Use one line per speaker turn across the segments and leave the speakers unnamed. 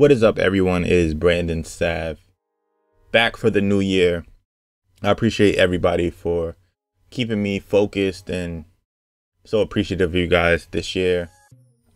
What is up, everyone? It is Brandon Sav back for the new year. I appreciate everybody for keeping me focused and so appreciative of you guys this year.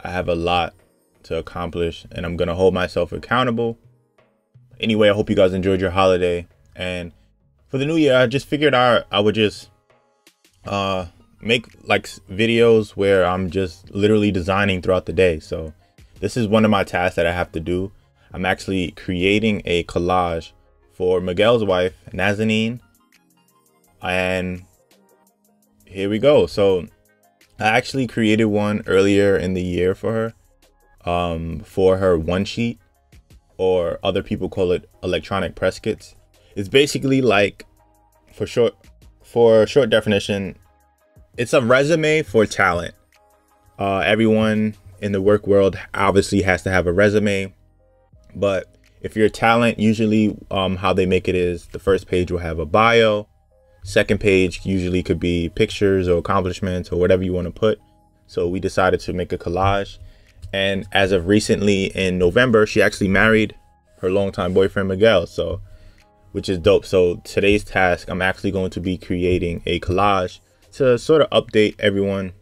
I have a lot to accomplish and I'm going to hold myself accountable. Anyway, I hope you guys enjoyed your holiday. And for the new year, I just figured I, I would just uh, make like videos where I'm just literally designing throughout the day. So this is one of my tasks that I have to do. I'm actually creating a collage for Miguel's wife, Nazanin. And here we go. So I actually created one earlier in the year for her, um, for her one sheet, or other people call it electronic press kits. It's basically like, for short, for short definition, it's a resume for talent. Uh, everyone in the work world obviously has to have a resume, but if you're a talent, usually um, how they make it is the first page will have a bio, second page usually could be pictures or accomplishments or whatever you want to put. So we decided to make a collage. And as of recently in November, she actually married her longtime boyfriend Miguel. So, which is dope. So today's task, I'm actually going to be creating a collage to sort of update everyone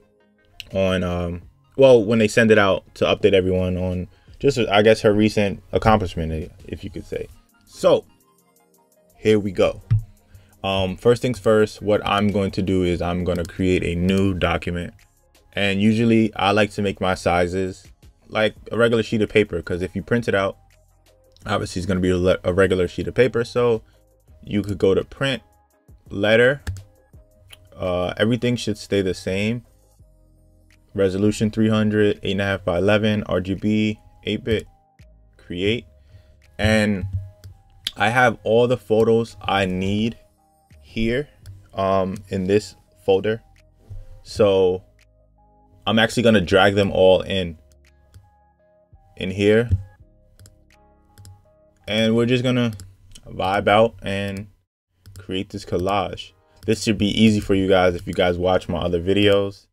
on um, well, when they send it out to update everyone on just, I guess, her recent accomplishment, if you could say. So, here we go. Um, first things first, what I'm going to do is I'm going to create a new document. And usually I like to make my sizes like a regular sheet of paper because if you print it out, obviously it's going to be a, regular sheet of paper. So you could go to print, letter, uh, everything should stay the same resolution 300 8.5 by 11 rgb 8-bit create. And i have all the photos i need here um in this folder. So i'm actually to drag them all in in here. And we're just gonna vibe out and create this collage. This should be easy for you guys if you guys watch my other videos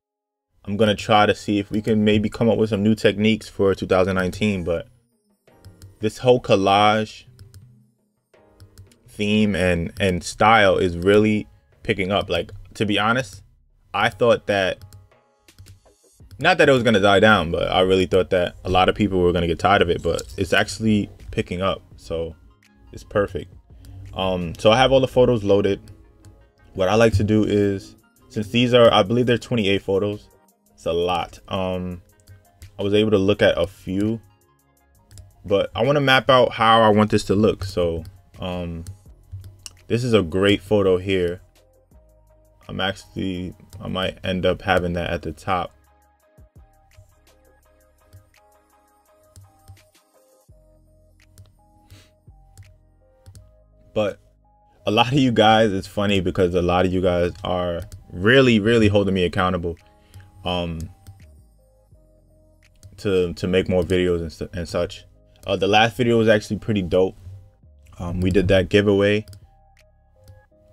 I'm gonna try to see if we can maybe come up with some new techniques for 2019. But this whole collage theme and and style is really picking up. Like to be honest, I thought that not that it was gonna die down, but I really thought that a lot of people were gonna get tired of it. But it's actually picking up, so it's perfect. Um, so I have all the photos loaded. What I like to do is, since these are, I believe they're 28 photos, it's a lot. Um, I was able to look at a few, but I want to map out how I want this to look. So, um, this is a great photo here. I'm actually, I might end up having that at the top. But a lot of you guys, it's funny because a lot of you guys are really, really holding me accountable um to to make more videos and, and such. Uh the last video was actually pretty dope. Um we did that giveaway.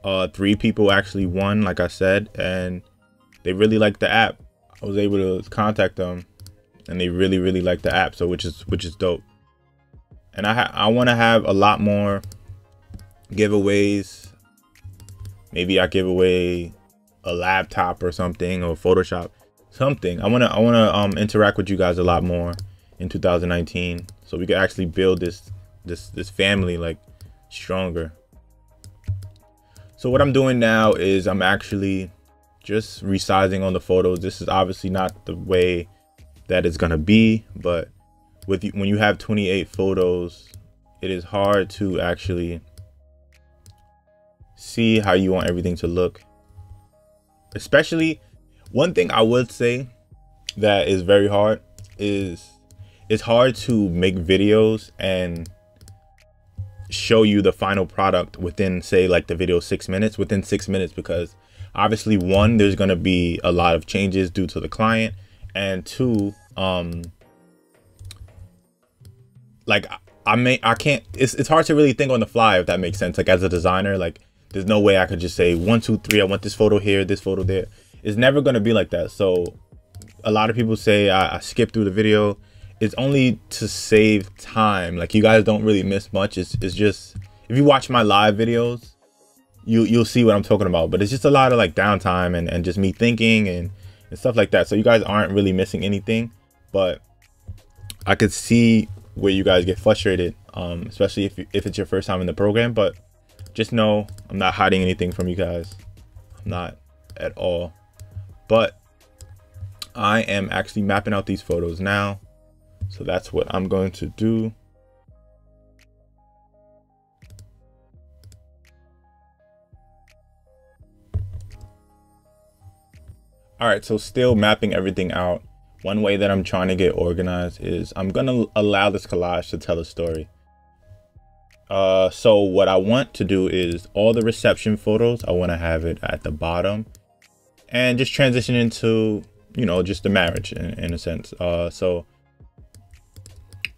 Uh three people actually won like i said and they really liked the app. I was able to contact them and they really really like the app so which is which is dope. And i i want to have a lot more giveaways. Maybe i give away a laptop or something or photoshop something. I wanna I wanna um interact with you guys a lot more in 2019, so we can actually build this this this family like stronger. So what I'm doing now is I'm actually just resizing on the photos. This is obviously not the way that it's gonna be, but with you, when you have 28 photos, it is hard to actually see how you want everything to look. Especially one thing I would say that is very hard is it's hard to make videos and show you the final product within say like the video six minutes within six minutes because obviously one there's going to be a lot of changes due to the client and two um like i may i can't it's, it's hard to really think on the fly if that makes sense. Like as a designer like there's no way i could just say one two three i want this photo here this photo there it's never going to be like that. So a lot of people say I, I skip through the video it's only to save time. Like you guys don't really miss much. It's it's just if you watch my live videos, you you'll see what I'm talking about. But it's just a lot of like downtime and, and just me thinking and, and stuff like that. So you guys aren't really missing anything. But I could see where you guys get frustrated, um, especially if if it's your first time in the program. But just know I'm not hiding anything from you guys. I'm not at all. But I am actually mapping out these photos now. So that's what I'm going to do. All right, so still mapping everything out. One way that I'm trying to get organized is I'm gonna allow this collage to tell a story. Uh, so what I want to do is all the reception photos, I wanna have it at the bottom and just transition into, you know, just the marriage in, in a sense. Uh, so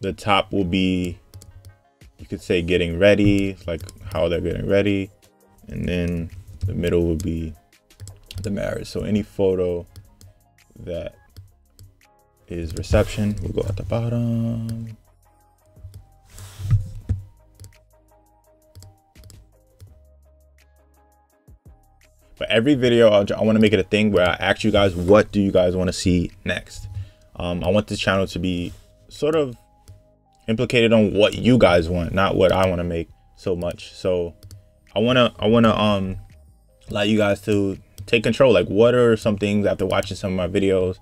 the top will be, you could say getting ready, like how they're getting ready. And then the middle would be the marriage. So any photo that is reception will go at the bottom. But every video, I'll, i want to make it a thing where I ask you guys, what do you guys want to see next? Um, I want this channel to be sort of implicated on what you guys want, not what I want to make so much. So I want to, I want to, um, allow you guys to take control. Like what are some things after watching some of my videos,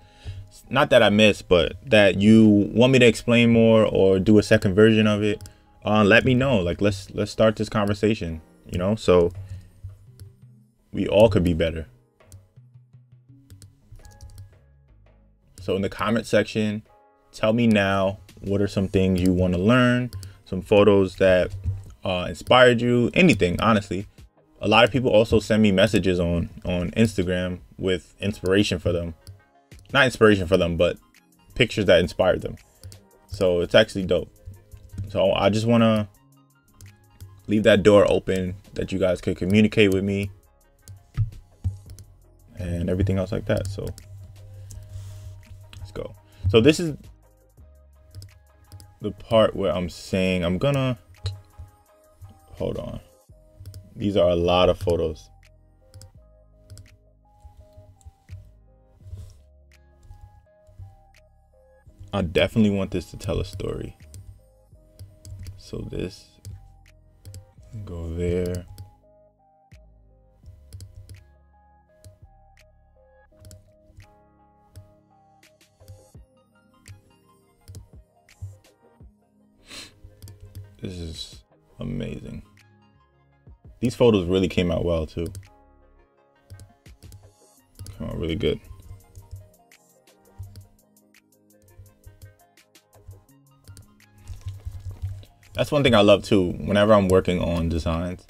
not that I missed, but that you want me to explain more or do a second version of it. Uh, let me know. Like let's, let's start this conversation, you know? So we all could be better. So in the comment section, tell me now what are some things you want to learn? Some photos that uh, inspired you? Anything, honestly. A lot of people also send me messages on on Instagram with inspiration for them. Not inspiration for them, but pictures that inspired them. So it's actually dope. So I just want to leave that door open that you guys could communicate with me and everything else like that. So let's go. So this is the part where I'm saying I'm gonna hold on. These are a lot of photos. I definitely want this to tell a story. So this go there. This is amazing. These photos really came out well too. Come out really good. That's one thing I love too. Whenever I'm working on designs,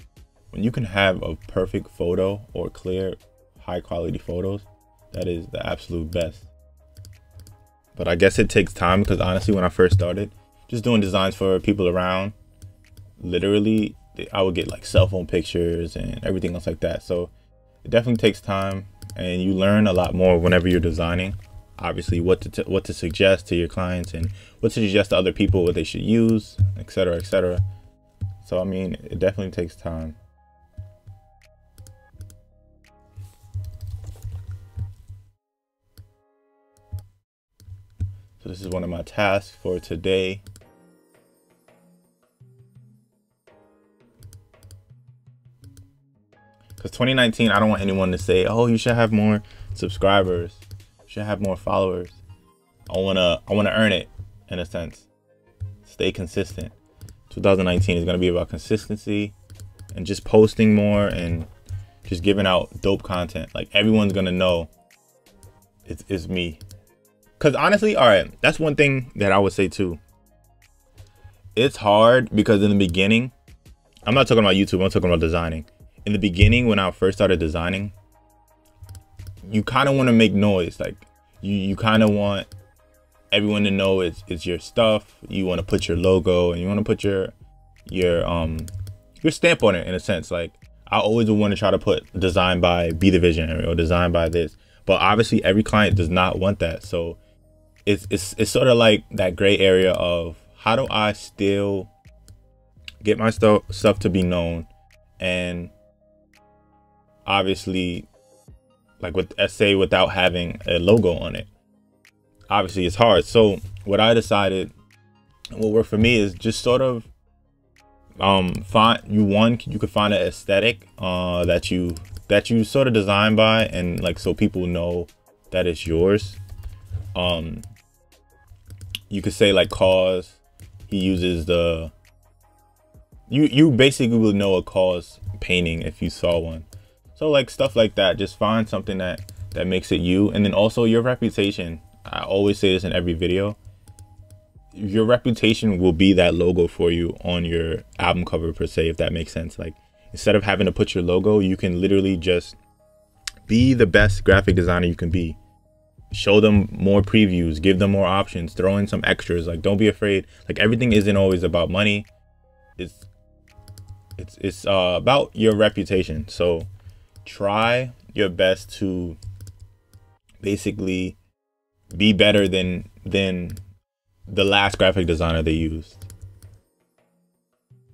when you can have a perfect photo or clear, high quality photos, that is the absolute best. But I guess it takes time because honestly, when I first started, just doing designs for people around, literally, I would get like cell phone pictures and everything else like that. So it definitely takes time and you learn a lot more whenever you're designing. Obviously, what to what to suggest to your clients and what to suggest to other people what they should use, etc., etc. So I mean, it definitely takes time. So this is one of my tasks for today. Because 2019, I don't want anyone to say, "Oh, you should have more subscribers, you should have more followers." I wanna, I wanna earn it in a sense. Stay consistent. 2019 is gonna be about consistency and just posting more and just giving out dope content. Like everyone's gonna know it's, it's me. Cause honestly, all right, that's one thing that I would say too. It's hard because in the beginning, I'm not talking about YouTube. I'm talking about designing in the beginning when I first started designing, you kind of want to make noise. Like you, you kind of want everyone to know it's, it's your stuff. You want to put your logo and you want to put your, your, um, your stamp on it in a sense. Like I always want to try to put design by B the Visionary or design by this. But obviously every client does not want that. So it's it's it's sort of like that gray area of how do I still get my stuff stuff to be known and obviously like with essay without having a logo on it. Obviously it's hard. So what i decided what worked for me is just sort of um find you one you could find an aesthetic uh that you that you sort of design by and like so people know that it's yours. Um you could say like KAWS he uses the you you basically would know a KAWS painting if you saw one so like stuff like that just find something that that makes it you. And then also your reputation. I always say this in every video. Your reputation will be that logo for you on your album cover per se if that makes sense. Like instead of having to put your logo you can literally just be the best graphic designer you can be. Show them more previews give them more options throw in some extras. Like don't be afraid. Like everything isn't always about money. It's it's it's uh, about your reputation. So try your best to basically be better than than the last graphic designer they used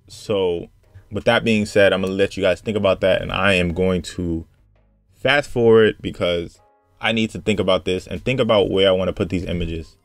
so with that being said i'm gonna let you guys think about that and i am going to fast forward because I need to think about this and think about where I want to put these images.